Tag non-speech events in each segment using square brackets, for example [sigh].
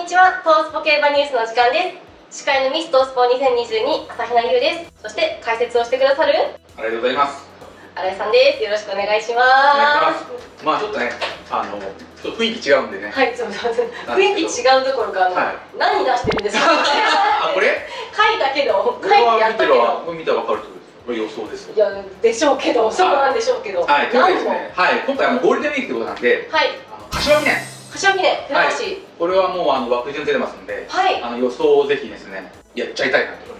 にちはトースポ競馬ニュースの時間です。司会のミストースポ2022朝比奈優です。そして解説をしてくださる？ありがとうございます。新井さんです。よろしくお願いします。しまあちょっとねあのちょっと雰囲気違うんでね。はいすみません雰囲気違うどころかはい。何出してるんですか？あこれ？書いたけど書いてやったけど。見たら分かるとこれ予想です。いやでしょうけど。そうなんでしょうけど、はい。というわけですねはい。今回あのゴールデンウィークということなんではい。柏記念柏木ね船橋。これはもうあの枠順出てますんではい、あの予想をぜひですねやっちゃいたいなと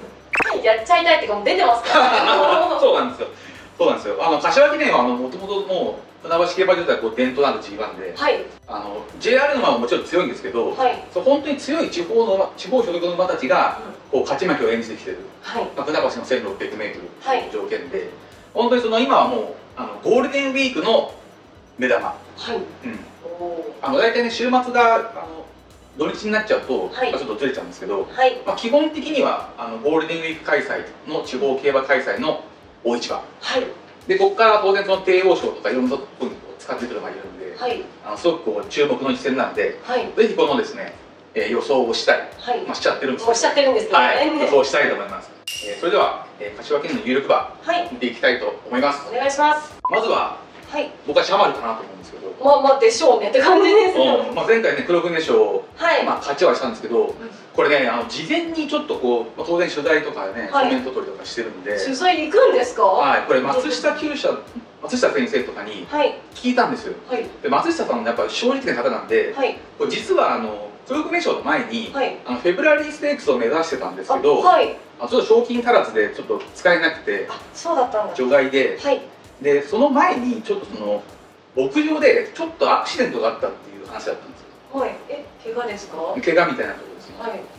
やっちゃいたいっていうかもう出てますから。[laughs] そうなんですよ。そうなんですよ。あの柏記念はもともともう船橋競馬場ではこう伝統のある G1 ではい。あの JR の馬ももちろん強いんですけど、はい。そう本当に強い地方の地方所属の馬たちがこう勝ち負けを演じてきてる、はい。まあ、船橋の 1600m はい。条件で、本当にその今はもうあのゴールデンウィークの目玉、はい。うん、あの大体ね週末があの土日になっちゃうと、はい。まあちょっとずれちゃうんですけど、はい。まあ、基本的にはあのゴールデンウィーク開催の地方競馬開催の大一番はい。でここから当然その帝王賞とかいろんなところに使ってくる馬がいるんで、はい。あのすごくこう注目の一戦なんではい。ぜひこのですね、えー予想をしたい、はい。まあ、しちゃってるんですもうしちゃってるんですけどねはい、予想したいと思います、えーそれでは、えー柏県の有力馬はい。見ていきたいと思います。お願いします。まずははい。僕はシャマルかなと思うんですけど、まあまあでしょうねって感じですうん。まあ、前回ね黒船賞、はい、まあ、勝ちはしたんですけどこれねあの事前にちょっとこう、まあ、当然取材とかね、はい。コメント取りとかしてるんで、取材行くんですか？ははい、これ松下厩舎松下先生とかにい。聞いたんですよ。はい。で松下さんもやっぱ正直な方なんではい。これ実はあの黒船賞の前に、はい。あのフェブラリーステークスを目指してたんですあけど、はいあちょっと賞金足らずでちょっと使えなくてあそうだったんだ除外ではいでその前にちょっとその牧場でちょっとアクシデントがあったっていう話だったんですよ。はい。え怪我ですか？は怪我みたいなところですね。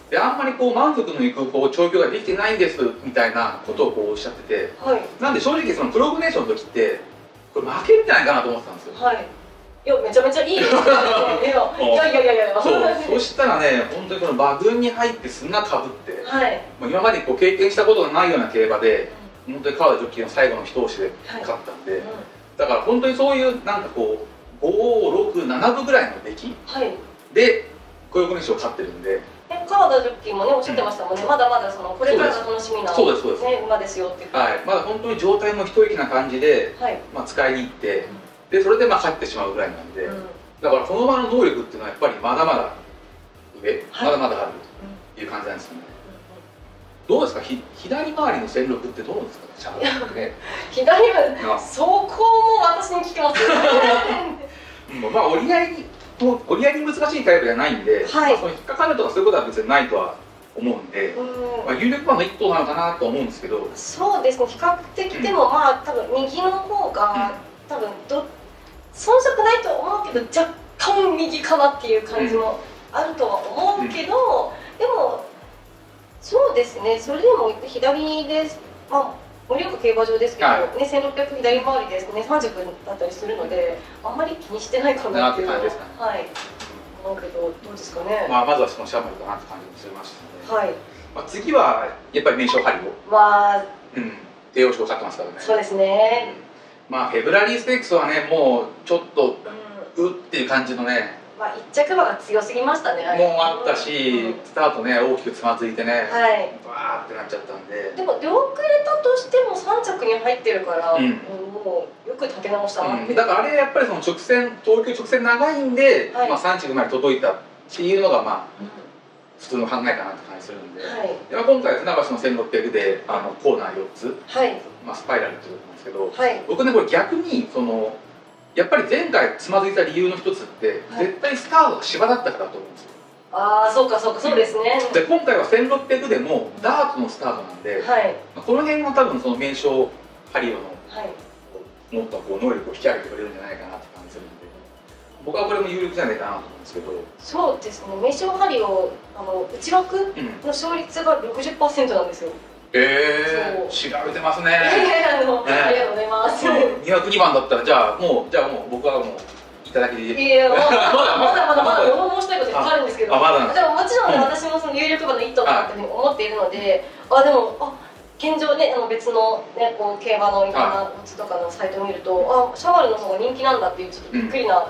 い。であんまりこう満足のいくこう調教ができてないんですみたいなことをこうおっしゃってて。はい。なんで正直そのプログネーションの時ってこれ負けるんじゃないかなと思ってたんですよ。はい。いやめちゃめちゃいいです。ね [laughs] いやいやいやいやいやそう。そしたらね本当にこの馬群に入って砂かぶって。はい。もう今までこう経験したことがないような競馬で本当に川田ジョッキーの最後の一押しで勝ったんで、うん。だから本当にそういうなんかこう567分ぐらいの出来はい。で小横西を勝ってるんでえ川田ジョッキーもねおっしゃってましたもんね。まだまだそのこれからが楽しみなそうですそうです。ね馬ですよっていうはい、まだ本当に状態も一息な感じで、はい。まあ、使いに行ってでそれでまあ勝ってしまうぐらいなんで、うん。だからこの馬の能力っていうのはやっぱりまだまだ上、はい。まだまだあるという感じなんですよね、どうですか？ひ左回りの戦力ってどうですか？ねシャープって。ね左はあ。そこも私に聞きますようんまあ折り合いに折り合いに難しいタイプじゃないんで、はい。まあ、その引っかかるとかそういうことは別にないとは思うんで、うん。まあ、有力馬の一頭なのかなと思うんですけど。そうです。ね比較的でもまあ多分右の方が多分ど遜色ないと思うけど若干右かなっていう感じもあるとは思うけど、でもそうですね。それでも左です。まあ盛岡競馬場ですけど、はね1600左回りです。ね30分だったりするのであんまり気にしてないかなっていう。感じですか？はい。思うけどどうですかね、まあ、まずはそのシャーマルかなって感じもしましたので、はい。まあ、次はやっぱり名称ハリオまあうん。帝王賞勝ってますからね。そうですね。まあフェブラリーステークスはねもうちょっとうん。うっていう感じのねまあ、一着馬が強すぎましたね。もうあったし、うんスタートね大きくつまずいてね、はい。バーってなっちゃったんで。でも出遅れたとしても三着に入ってるから、うん。もうよく立て直したなう。うん。だからあれやっぱりその直線東京直線長いんで、はい。まあ、3着まで届いたっていうのがまあうん。普通の考えかなって感じするんで、はい。でまあ、今回船橋の1600であのコーナー4つ、はい。まあ、スパイラルっていうことなんですけどはい。僕ねこれ逆にそのやっぱり前回つまずいた理由の一つって、はい絶対スタートが芝だったからだと思うんですよああそうかそうかそうですね。で今回は1600でもダートのスタートなんで、はいまあこの辺は多分その名称ハリオのはい。もっとこう能力を引き上げてくれるんじゃないかなって感じするんで僕はこれも有力じゃないかなと思うんですけど、そうですね。名称針をあの内枠うん、の勝率が60%なんですよ。えー、調べてますね [laughs] ありがとうございます。202番だったらじゃあもうじゃあもう僕はもういただきで。いやいやまだまだまだ [laughs] まだ物申したいこといっぱいあるんですけど。あまだなんでももちろんねうん私もその有力馬の一頭だというふうに思っているのであでもあ現状ねあの別のねこう競馬のいろんなオツとかのサイトを見るとあシャワルの方が人気なんだっていうちょっとびっくりな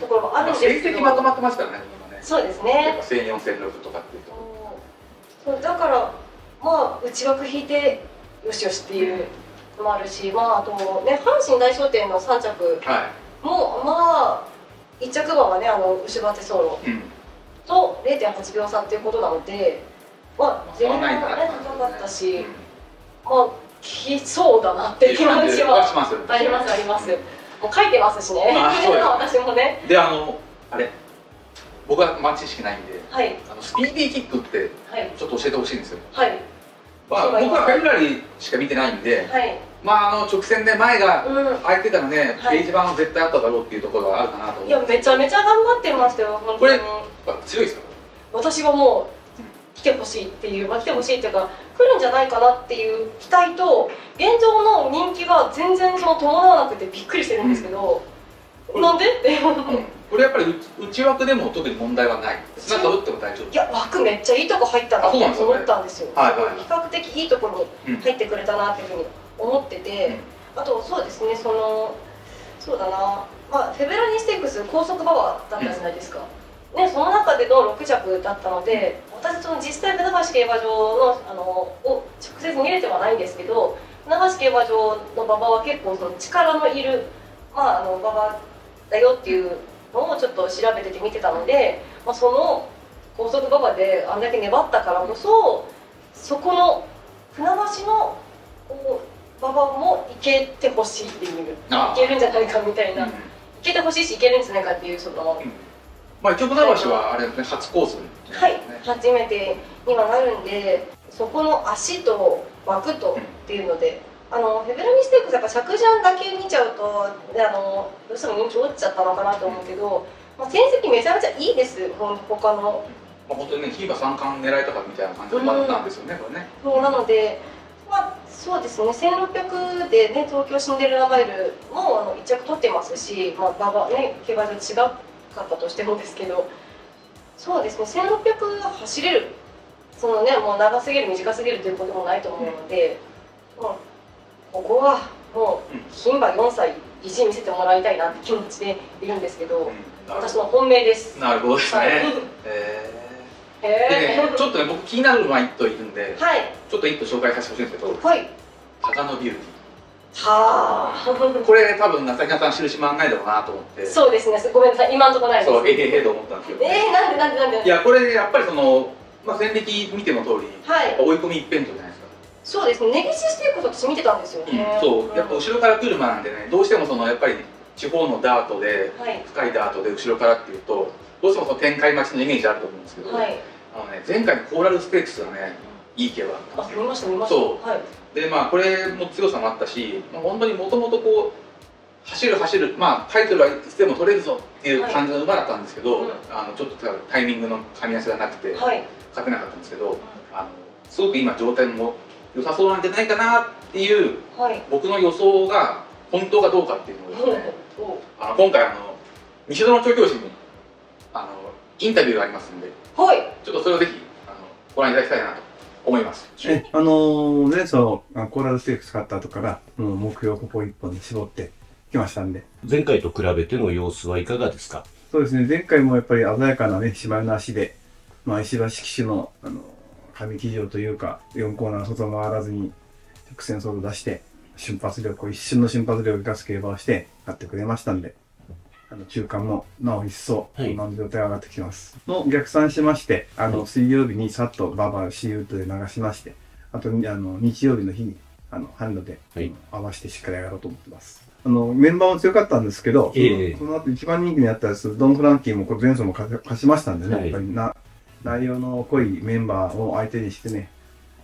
ところもあるんですけど、成績まとまってますからねそうですね1000、4000、6とかっていうと。そうだからまあ内枠引いてよしよしっていうのもあるしまああとね阪神大商店の3着はもまあ1着馬はねあの牛バテ走路。と0.8秒差っていうことなのでまあ全然ね変わらないんだ。高かったし、うん。まあきそうだなって気持ちはしますよ。ありますあります、もう書いてますしね。あそうです [laughs] 私もね。で、あの、あれ、僕はマ知識ないんで、はい。あのスピーディーキックってはい。ちょっと教えてほしいんですよ。はいまあ、僕はフェラーリしか見てないんで、はい。まあ、あの直線で前がうん。空いてたらね、はい。掲示板は絶対あっただろうっていうところがあるかなと。いやめちゃめちゃ頑張ってましたよ本これ当強いですか？私はもう来てほしいっていう、まあ、来てほしいっていうか来るんじゃないかなっていう期待と現状の人気が全然その伴わなくてびっくりしてるんですけど、なんで？ってうんこれやっぱり内 [laughs] 内枠でも特に問題はない。砂と打っても大丈夫。いや枠めっちゃいいとこ入ったなって思ったんですよ。はいはい比較的いいとこに入ってくれたなっていうふうに思ってて、あとそうですねそのそうだな、まあ、フェベラニステークス高速馬場だったじゃないですか、ね、その中での6着だったので私その実際船橋競馬場のあのを直接見れてはないんですけど船橋競馬場の馬場は結構その力のいる、まあ、あの馬場だよっていうのをちょっと調べてて見てたので、まあ、その高速馬場であんだけ粘ったからこそそこの船橋のこう馬場も行けてほしいっていうあいけるんじゃないかみたいな、うん。行けてほしいし行けるんじゃないかっていうその、まあ一応船橋はあれですね初コース、ね、はい初めてにはなるんでそこの足と枠とっていうので。あのフェベラミステークスやっぱ着順だけ見ちゃうとであのどうしても人気落ちちゃったのかなと思うけど、まあ、成績めちゃめちゃいいですほん他の。まあ本当にねキーバ三冠狙いたかみたいな感じの馬なんですよね、これね。もうなので、まあ、そうですね1600でね東京シンデレラマイルもあの1着取ってますし、まあ、馬場ね競馬場違かったとしてもですけどそうですね1600走れる。そのねもう長すぎる短すぎるということもないと思うので、まあ、ここはもう牝馬4歳意地見せてもらいたいなって気持ちでいるんですけど、うん、私の本命です。なるほどですね。はい。えへー。でね、ちょっとね、僕気になる馬一頭いるんで、はい。ちょっと一頭紹介させてほしいんですけど、はい。高野ビューテはィー。これ多分、中木さん印回んないだろうなと思って、あそうですね。ごめんなさい。今のところないです。そう、えへへと思ったんですけど、えー、なんでなんでなんでいや、これやっぱりその、まあ、戦歴見ての通り、はい。追い込み一辺倒じ。そうですね。ネギシステークス私見てたんですよね、そう、やっぱ後ろから来る馬なんでね、どうしてもその、やっぱり地方のダートで、はい。深いダートで後ろからっていうと、どうしてもその展開待ちのイメージあると思うんですけど、はい。あのね、前回のコーラルステークスがね、いい競馬だったんですよ。あ見ました見ました。そう。はい。でまあこれも強さもあったし、まあ、本当にもともとこう走る走るまあタイトルはいつでも取れるぞっていう感じの馬だったんですけど、はいうん。あのちょっとタイミングの噛み合わせがなくてはい。勝てなかったんですけどあのすごく今状態も良さそうなんじゃないかなっていうはい。僕の予想が本当かどうかっていうのをですね [laughs] あの今回あの西園調教師にあのインタビューがありますんではい。ちょっとそれをぜひあのご覧いただきたいなと思います。え、あのー、前走、あコーラルステークス勝った後から、もう目標をここ一本に絞ってきましたんで。前回と比べての様子はいかがですか？そうですね、前回もやっぱり鮮やかなね、芝居の足で、まあ、石橋騎手の、あの、上騎乗というか、4コーナー外回らずに、直線走路出して、瞬発力を、一瞬の瞬発力を生かす競馬をして、勝ってくれましたんで、あの、中間も、なお一層、はい。馬の状態が上がってきてます。の逆算しまして、あの、水曜日にさっとババシーウッドで流しまして、あと、あの、日曜日の日に、あの、ハンドで、はい。合わせてしっかり上がろうと思ってます。あの、メンバーも強かったんですけど、ええ。その後一番人気になったやつ、ドン・フランキーもこれ前走も勝勝ちましたんでね、はい。やっぱりな、内容の濃いメンバーを相手にしてね、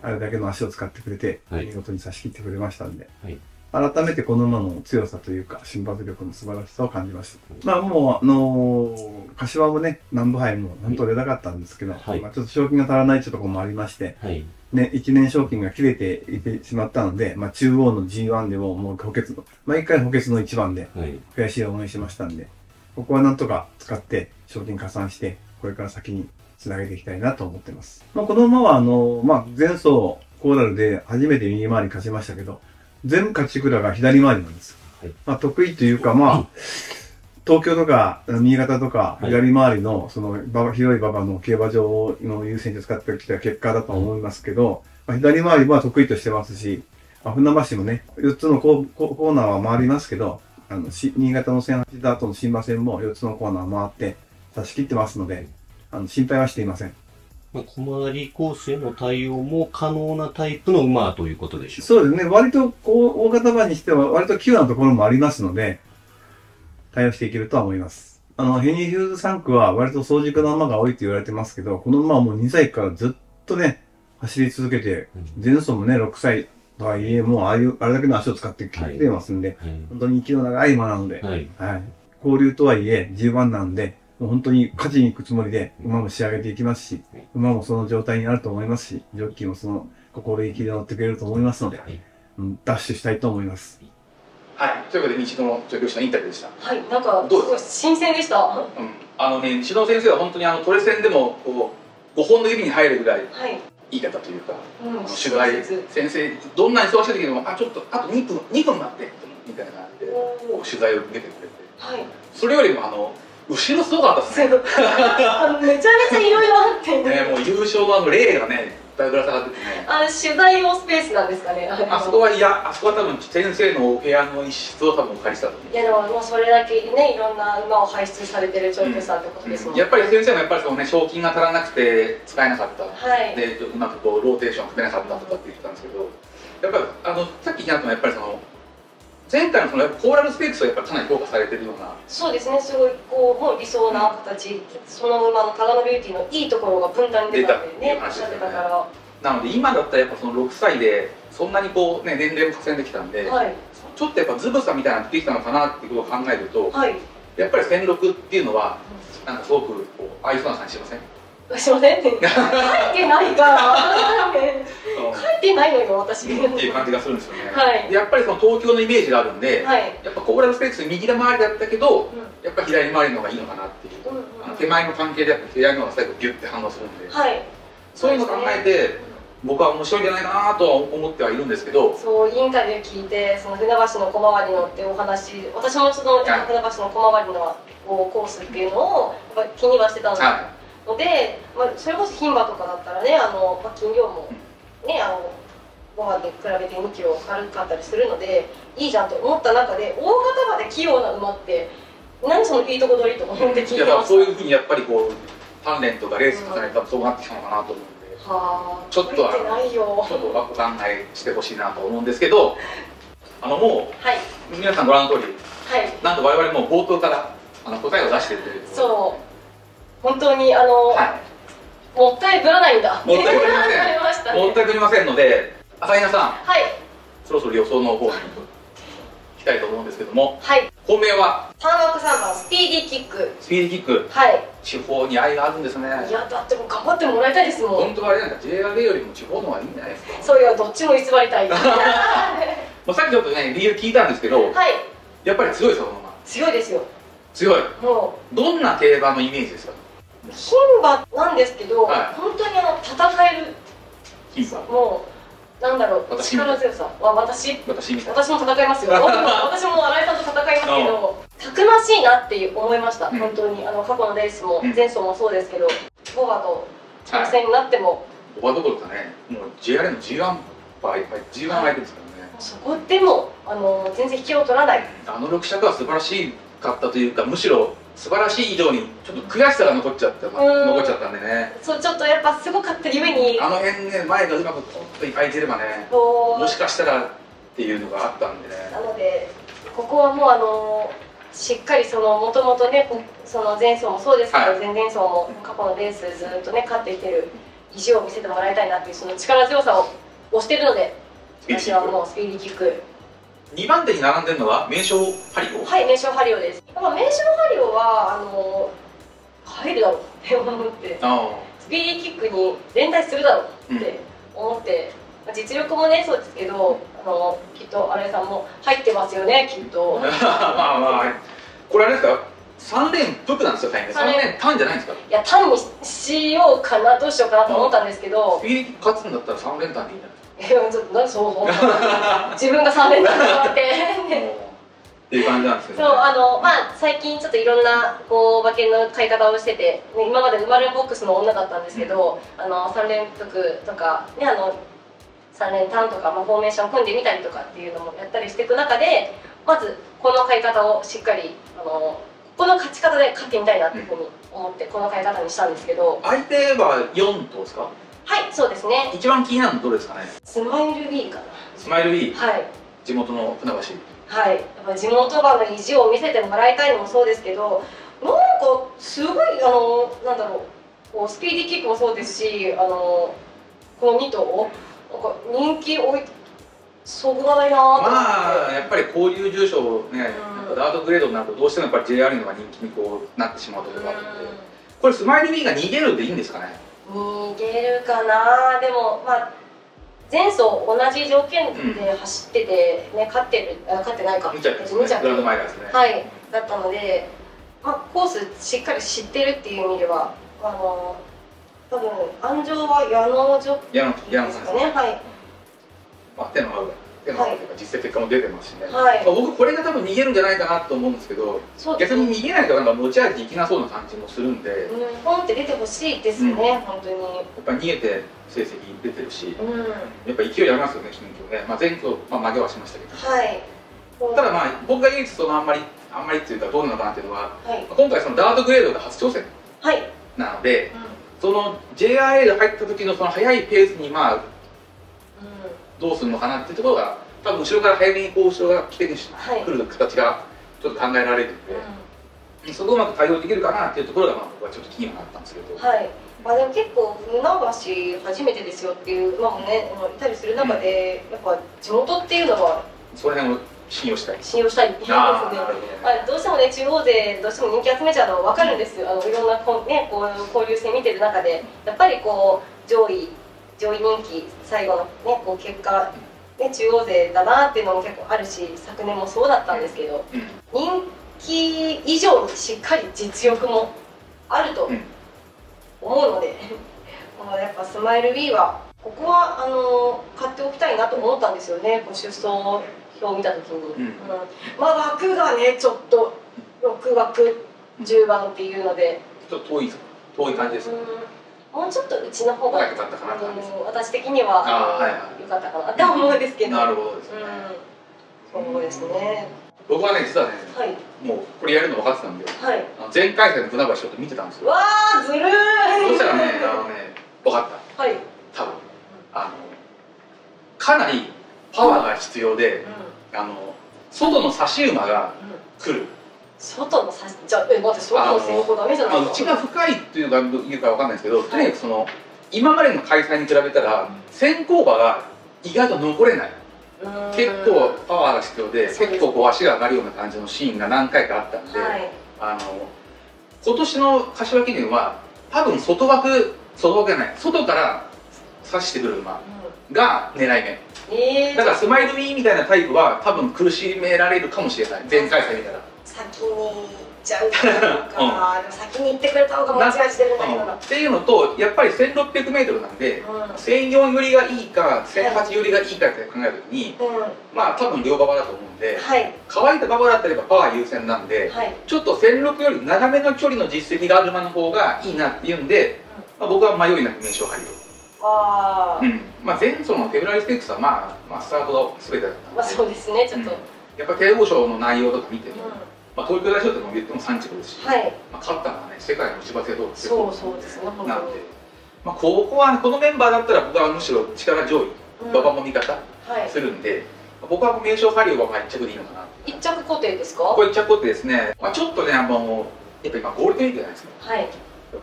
あれだけの足を使ってくれて、はい見事に差し切ってくれましたんで、はい改めてこの馬の強さというか、瞬発力の素晴らしさを感じました。まあもう、あのー柏もね、南部杯も本当出たかったんですけど、はいまあちょっと賞金が足らないというところもありまして、はい。ね、1年賞金が切れていてしまったので、まあ中央の G1 でももう補欠の、毎回補欠の1番で、はい。悔しい思いしましたんで、ここはなんとか使って賞金加算して、これから先につなげていきたいなと思ってます。まあ、この馬は、あの、まあ、前走コーラルで初めて右回り勝ちましたけど、全勝ち倉が左回りなんです。はいまあ、得意というか、まあ、東京とか新潟とかはい左回りのその広い馬場の競馬場の優先で使ってきた結果だと思いますけど、まあ、左回りは得意としてますし、まあ、船橋もね、4つのコーココーナーは回りますけど、あの、し新潟の線走った後の新馬線も4つのコーナー回って差し切ってますので、あの、心配はしていません。まあ、小回りコースへの対応も可能なタイプの馬ということでしょうそうですね。割と、こう、大型馬にしては割と急なところもありますので、対応していけるとは思います。あの、ヘニーヒューズ3区は割と早熟な馬が多いと言われてますけど、この馬はもう2歳からずっとね、走り続けて、前走もね、6歳とはいえ、もうああいう、あれだけの足を使ってきてますんで、本当に息の長い馬なので、はい。はい。交流とはいえ、10番なんで、もう本当に勝ちに行くつもりで、馬も仕上げていきますし、馬もその状態にあると思いますし、ジョッキーもその心意気で乗ってくれると思いますので、はい。うん、ダッシュしたいと思います。はい。というわけで西野助教師のインタビューでした。はい。なんかすどうですか？ごい新鮮でした。はうん、あのね西野先生は本当にあのトレセンでもこう5本の指に入るぐらいい、いい方というかうん、取材先生どんなに忙しい時でもあちょっとあと2分2分待ってみたいな感じで取材を受けてくれて。はい。それよりもあの後ろすごかったですね [laughs] めちゃめちゃいろいろあって、ね。もう優勝のあの例がねいっぱいぶら下がっててね。あの取材用スペースなんですかね。あそこはいやあそこは多分先生のお部屋の一室を多分お借りしたと思う。いやでももうそれだけねいろんな馬を輩出されてる調教師さんってことですもんね、やっぱり先生もやっぱりそのね賞金が足らなくて使えなかった。はい。でうまくこうローテーション組めなかったとかって言ってたんですけどやっぱりあのさっき言ったのはやっぱりその前回のそのコーラルスペークスはやっぱかなり評価されてるような。そうですね。すごいこうもう理想な形、その馬のタガノビューティーのいいところがふんだんに出たってねおっしゃってたから。なので今だったらやっぱその6歳でそんなにこうね年齢も重ねてきたんで、はい。ちょっとやっぱズブさみたいなのが出てきたのかなっていうことを考えるとはい。やっぱり戦六っていうのはなんかすごくこう合いそうな感じしません？すいません書いてないから書いてないのよ私。っていう感じがするんですよね、はいでやっぱりその東京のイメージがあるんで、はい、やっぱコーラルスペークス右手回りだったけどうやっぱ左回りの方がいいのかなっていう、んうん。あの手前の関係でやっぱ左の方が最後ギュッて反応するんで、はい。そういうのを考えて僕は面白いんじゃないかなとは思ってはいるんですけど。そうインタビュー聞いてその船橋の小回りのってお話私もそのはい。船橋の小回りのこうコースっていうのをやっぱ気にはしてたのはで、まあ、それこそ牝馬とかだったらねあの、まあ、斤量もねあのご飯に比べて2キロ軽かったりするのでいいじゃんと思った中で大型馬で器用な馬って何そのいいとこ取りと思って聞いてまそういうふうにやっぱりこう鍛錬とかレース重ねたらそうなってきたのかなと思うんで。はあ。ちょっとはちょっとお考えしてほしいなと思うんですけどあのもはい、う皆さんご覧の通りはい、なんと我々もう冒頭からあの答えを出してるというそう本当にあの、はもったいぶらないんだ。もったいぶりません。なりましたいもっねたいぶりませんので朝比奈さん。はい。そろそろ予想の方に行きたいと思うんですけども。はい。本命は？3枠3番スピーディーキック。スピーディーキック。はい。地方に愛があるんですね。いやだってもう頑張ってもらいたいですもん。本当はあれなんか JRA よりも地方の方がいいんじゃないですか、そういやどっちも偽りたい。は [laughs] まあ、さっきちょっとね理由聞いたんですけどい。やっぱり強いですよこの馬強いですよ。強い。もどんな競馬のイメージですか？う牝馬なんですけど、はい。本当にあの戦えるもうなんだろう力強さ。は私。私私も戦いますよ。[laughs] 私も新井さんと戦いますけどたくましいなっていう思いました、うん。本当に。あの過去のレースもうん。前走もそうですけどボバと挑戦になっても、オバどころかねもう JRA の G1 馬いっぱい G1 相手ですからね。そこでもあの全然引きを取らない。あの6着は素晴らしかったというかむしろ素晴らしい以上にちょっと悔しさが残っちゃったうん。残っちゃったんでね。そうちょっとやっぱすごかったゆえに。あの辺ね前がうまくポッと開いてればねもしかしたらっていうのがあったんでね。なのでここはもうあのしっかりそのもともとねこその前走もそうですけど、はい。前々走も過去のレースずっとね勝ってきてる意地を見せてもらいたいなっていうその力強さを押してるので私はもうスピーディーキック2番手に並んでるのは名称ハリオ？はい名称ハリオです。やっぱ名称ハリオはあの入るだろうって思って。あスピーディーキックに連帯するだろうって思って、まあ実力もねそうですけどあのきっと新井さんも入ってますよねきっと。あ [laughs] まあまあこれあれですか？3連服なんですよ大変3三連。連単じゃないんですか？いや単にしようかなどうしようかなと思ったんですけど。スピーディー勝つんだったら3連単でいいんじゃないいやちょっと何そう思った自分が3連単だってっていう感じなんですけど、そうあのまあ最近ちょっといろんなこう馬券の買い方をしてて、ね、今までマルボックスの女だったんですけど、あの三連服とかねあの三連単とか、まあ、フォーメーション組んでみたりとかっていうのもやったりしていく中でまずこの買い方をしっかりあのここの勝ち方で勝ってみたいなっていうふうに思ってこの買い方にしたんですけど。相手は4頭ですか？はいそうですね。一番気になるのどれですかね？スマイル B かな。スマイル B はい。地元の船橋。はい、やっぱ地元馬の意地を見せてもらいたいのもそうですけどなんかすごいあのなんだろう。こうスピーディーキックもそうですしあのこの2頭なんか人気置いそぐわないなまあやっぱり交流重賞ね、ん。やっぱダートグレードになるとどうしてもやっぱり JR のが人気にこうなってしまうところがあるので。これスマイル B が逃げるんでいいんですかね？うん逃げるかな。でもまあ前走同じ条件で走ってて、ね、勝ってるあ勝ってないか。2着です二着。ねグランドマイラーですね、はい、だったので、まあ、コースしっかり知ってるっていう意味ではあの多分安城は矢野ジョッキー野さんですかね。はい。まあ、手の手の合うとい実績結果も出てますしね、はい。まあ僕これが多分逃げるんじゃないかなと思うんですけど逆そうですね。に逃げないとなんか持ち味いきなそうな感じもするんで、やっうんポンって出てほしいですね、うん。本当に。ぱり逃げて成績出てるしうん。やっぱ勢いありますよね近況ね、まあ、前走、まあ、負けはしましたけど。はい。ただまあ僕が唯一そのあんまりあんまりっていうかどうなのかなっていうのははい。今回そのダートグレードが初挑戦はい、なのでうん。その JRA で入った時のその速いペースにまあうどうするのかなっていうところが多分後ろから早めにこう後ろが来てくはい。る形がちょっと考えられるんで、そこをうまく対応できるかなっていうところがまあ僕はちょっと気にはなったんですけど、ん、はい。まあ、でも結構船橋初めてですよっていう馬もねいたりする中で、やっぱ地元っていうのはその辺を信用したい。信用したい。ですね。あどうしてもね中央勢どうしても人気集めちゃうの上位人気最後の、ね、こう結果、ね、中央勢だなっていうのも結構あるし昨年もそうだったんですけどうん。人気以上にしっかり実力もあるとうん。思うので、[laughs] もうやっぱスマイル B はここはあの買っておきたいなと思ったんですよねこう出走表を見た時に、うん。まあ枠がねちょっと6枠10番っていうので、ちょっと遠い遠い感じです、うんもうちょっとうちの方が、良かったかなって感じですうん私的には良かったかなって思うんですけど、なるほどですね、うん、そうですね。僕はね実はねはい。もうこれやるの分かってたんではい。あの前回戦の船橋ちょっと見てたんですよ。わあずるーい。そしたらねあのね分かった。はい、うん多分。あのかなりパワーが必要で、あの外の差し馬が来る、外の差しじゃあえ待って外の先行ダメじゃまあ、ないですかうちが深いっていうかいうかわかんないですけど、とにかくその今までの開催に比べたら先行馬が意外と残れない。うん。結構パワーが必要で結構こう足が上がるような感じのシーンが何回かあったんで、はい。あの今年の柏記念は多分外枠外枠じゃない外から刺してくる馬が狙い目。えー、だからスマイル B みたいなタイプは多分苦しめられるかもしれない。前回戦見たら先に行っちゃうかなとか、でも先に行ってくれた方が間違いしてるんだけどな、っていうのとやっぱり 1600m なんで1004寄りがいいか1008寄りがいいかって考えた時にうん、うん、まあ多分両馬場だと思うんではい。乾いた馬場だったらばパワー優先なんではい。ちょっと1006より長めの距離の実績がある馬の方がいいなっていうんで、まあ、僕は迷いなく名称入るああ、うん。まあ、前走のフェブラリーステークスは、まあ、まあスタートが全てだったまあそうですねちょっと、うん。やっぱ帝王賞の内容とか見ても、うんまあ、東京大賞でも言っても3着ですし、はい。まあ、勝ったのはね世界の内馬製道そうそうですね本当に。なんで、まあ、ここは、このメンバーだったら僕はむしろ力上位うん。馬場も味方はい。するんで、僕は名称ハリオはまあ1着でいいのかな一着固定ですか？これ1着ってですね、まあ、ちょっとねあのやっぱ今ゴールデンウィークじゃないですか。はい、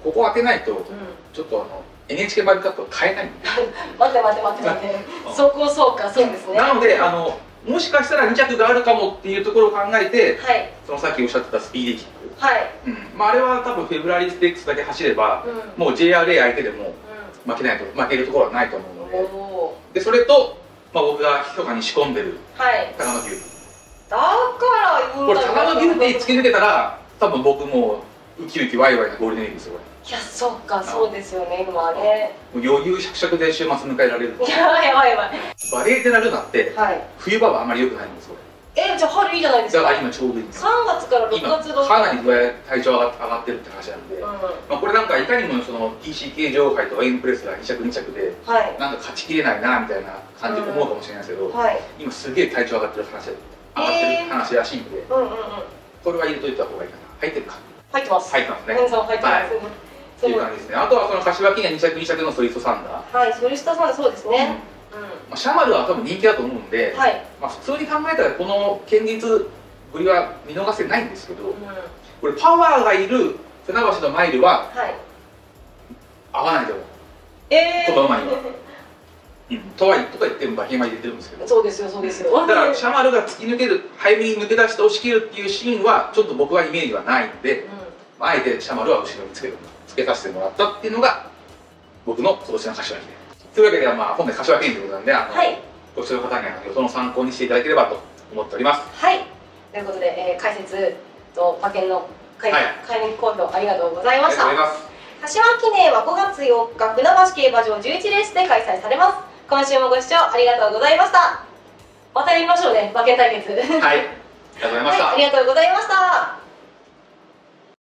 ここを当てないとうん、ちょっとあの NHK バルカップを買えないんで。[laughs] 待って待って待って待って。[laughs] うん。そこそうかそうですね。なのであのもしかしたら2着があるかもっていうところを考えてはい。そのさっきおっしゃってたスピーディーキック、はい。うん。まあ、あれは多分フェブラリーステークスだけ走ればうん。うんもう JRA 相手でも負けないと負けるところはないと思うので。でそれと、まあ、僕が密かに仕込んでるーはい。高野ビューテだからこれ高野ビューティー突き抜けたら多分僕もうウキウキワイワイなゴールデンウィークですよこいやそっかそうですよね今はね。れもう余裕しゃくしゃくで週末迎えられる。やばいやばいやばい。バレーテナルナってはい。冬場はあまり良くないんですよ。えじゃあ春いいじゃないですか。だから今ちょうどいいんですよ。3月から6今月のかなり具合体調上が上がってるって話なんで、うん。まあ、これなんかいかにもその TCK 上海と N プレスが2着2着ではい。なんか勝ちきれないなみたいな感じで思うかもしれないですけど、はい。今すげえ体調上がってる話上がってる話らしいんで、うんうんうん。これは入れといた方がいいかな。入ってるか。入ってます。入ってますね、はいっていう感じですね。あとはその柏記念2着2着のソリストサンダー、はいソリスタさんそうですね。うん。うまあ、シャマルは多分人気だと思うんで、んはい。まあ、普通に考えたらこの堅実ぶりは見逃せないんですけどうん。これパワーがいる船橋のマイルははい。合わないと。思うえこの馬には。[laughs] とはとか言っても馬券は入れてるんですけど。そうですよそうですよ。だからシャマルが突き抜ける早めに抜け出して押し切るっていうシーンはちょっと僕はイメージはないんで、うまあ、あえてシャマルは後ろにつけるつけさせてもらったっていうのが僕の今年の柏記念というわけで、まあ、今回柏記念ということなんであの、んはい。ご視聴の方には予想の参考にしていただければと思っております。はい。ということで、えー解説と馬券の解はい。解任好評ありがとうございました。柏記念は5月4日船橋競馬場11レースで開催されます。今週もご視聴ありがとうございました。またやりましょうね馬券対決。はい。ありがとうございました、はい、ありがとうございました